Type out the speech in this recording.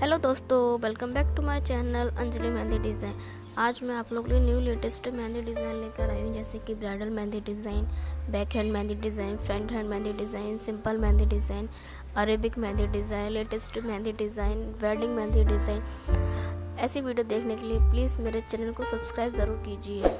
Hello दोस्तों welcome back to my channel Anjali mehndi design आज मैं आप लोगों के लिए न्यू लेटेस्ट मेहंदी डिज़ाइन लेकर आई हूँ, जैसे कि bridal mehndi design back hand mehndi design front hand mehndi design simple mehndi design Arabic mehndi design latest mehndi design wedding mehndi design ऐसी वीडियो देखने के लिए प्लीज़ मेरे चैनल को सब्सक्राइब ज़रूर कीजिए।